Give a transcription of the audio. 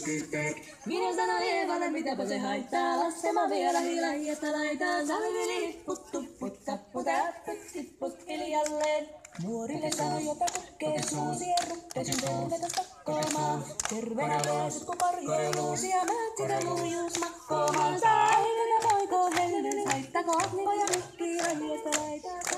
käänsä minä sanoin Eevalle, mitäpä se haittaa, laskema vielä hilai, että laitaan salvili lipput, tupput, tapput, äppyt, tipput, hiljalleen. Nuorille sanoi, jota kutkee suusien ruppesin tervetä takkoomaan. Terveenä veesit, kun korjeiluusia, mä sitä nuijuus makkoomaan. Saa ja voiko helveli, haittakoon, niin ja rikki, rajasta laitaa